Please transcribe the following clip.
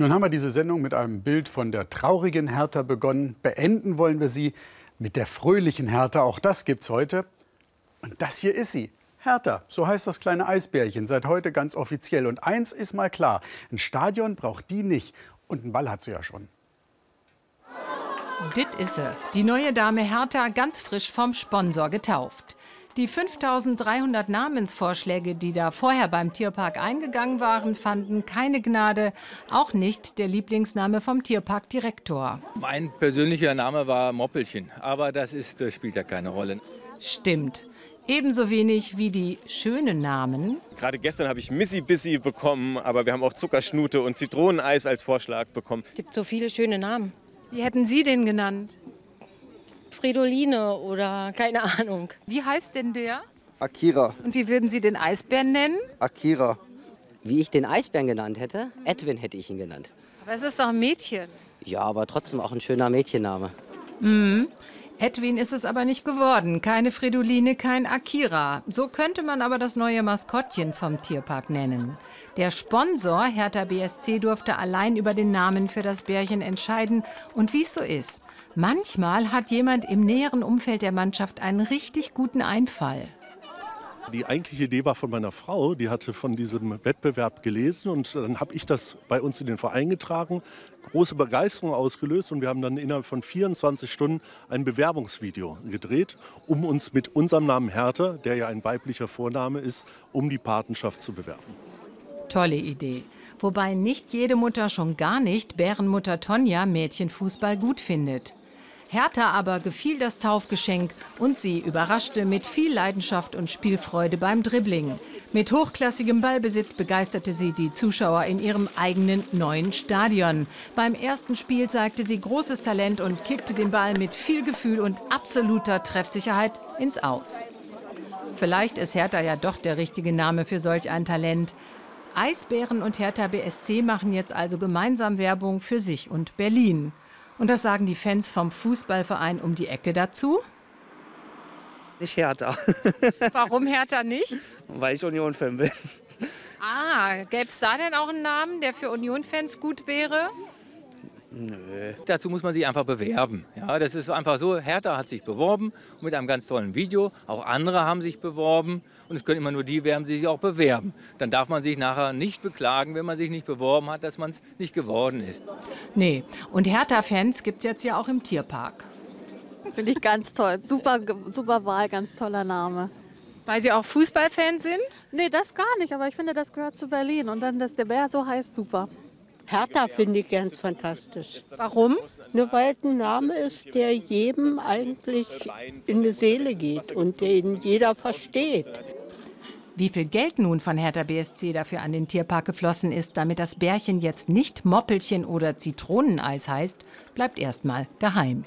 Nun haben wir diese Sendung mit einem Bild von der traurigen Hertha begonnen. Beenden wollen wir sie mit der fröhlichen Hertha. Auch das gibt's heute. Und das hier ist sie. Hertha, so heißt das kleine Eisbärchen, seit heute ganz offiziell. Und eins ist mal klar, ein Stadion braucht die nicht. Und einen Ball hat sie ja schon. Dit is sie, die neue Dame Hertha, ganz frisch vom Sponsor getauft. Die 5300 Namensvorschläge, die da vorher beim Tierpark eingegangen waren, fanden keine Gnade, auch nicht der Lieblingsname vom Tierparkdirektor. Mein persönlicher Name war Moppelchen, aber das ist, das spielt ja keine Rolle. Stimmt. Ebenso wenig wie die schönen Namen. Gerade gestern habe ich Missy Bissy bekommen, aber wir haben auch Zuckerschnute und Zitroneneis als Vorschlag bekommen. Es gibt so viele schöne Namen. Wie hätten Sie den genannt? Fridoline oder keine Ahnung. Wie heißt denn der? Akira. Und wie würden Sie den Eisbären nennen? Akira. Wie ich den Eisbären genannt hätte? Edwin hätte ich ihn genannt. Aber es ist doch ein Mädchen. Ja, aber trotzdem auch ein schöner Mädchenname. Mhm. Edwin ist es aber nicht geworden. Keine Fridoline, kein Akira. So könnte man aber das neue Maskottchen vom Tierpark nennen. Der Sponsor Hertha BSC durfte allein über den Namen für das Bärchen entscheiden. Und wie es so ist, manchmal hat jemand im näheren Umfeld der Mannschaft einen richtig guten Einfall. Die eigentliche Idee war von meiner Frau, die hatte von diesem Wettbewerb gelesen und dann habe ich das bei uns in den Verein getragen, große Begeisterung ausgelöst und wir haben dann innerhalb von 24 Stunden ein Bewerbungsvideo gedreht, um uns mit unserem Namen Hertha, der ja ein weiblicher Vorname ist, um die Patenschaft zu bewerben. Tolle Idee. Wobei nicht jede Mutter, schon gar nicht Bärenmutter Tonja Mädchenfußball gut findet. Hertha aber gefiel das Taufgeschenk und sie überraschte mit viel Leidenschaft und Spielfreude beim Dribbling. Mit hochklassigem Ballbesitz begeisterte sie die Zuschauer in ihrem eigenen neuen Stadion. Beim ersten Spiel zeigte sie großes Talent und kickte den Ball mit viel Gefühl und absoluter Treffsicherheit ins Aus. Vielleicht ist Hertha ja doch der richtige Name für solch ein Talent. Eisbären und Hertha BSC machen jetzt also gemeinsam Werbung für sich und Berlin. Und das sagen die Fans vom Fußballverein um die Ecke dazu? Nicht Hertha. Warum Hertha nicht? Weil ich Union-Fan bin. Ah, gäbe es da denn auch einen Namen, der für Union-Fans gut wäre? Nö. Dazu muss man sich einfach bewerben. Ja, das ist einfach so. Hertha hat sich beworben mit einem ganz tollen Video. Auch andere haben sich beworben. Und es können immer nur die werden, die sich auch bewerben. Dann darf man sich nachher nicht beklagen, wenn man sich nicht beworben hat, dass man es nicht geworden ist. Nee. Und Hertha-Fans gibt es jetzt ja auch im Tierpark. Finde ich ganz toll. Super, super Wahl, ganz toller Name. Weil Sie auch Fußballfans sind? Nee, das gar nicht, aber ich finde, das gehört zu Berlin. Und dann, dass der Bär so heißt, super. Hertha finde ich ganz fantastisch. Warum? Nur weil es ein Name ist, der jedem eigentlich in die Seele geht und den jeder versteht. Wie viel Geld nun von Hertha BSC dafür an den Tierpark geflossen ist, damit das Bärchen jetzt nicht Moppelchen oder Zitroneneis heißt, bleibt erstmal geheim.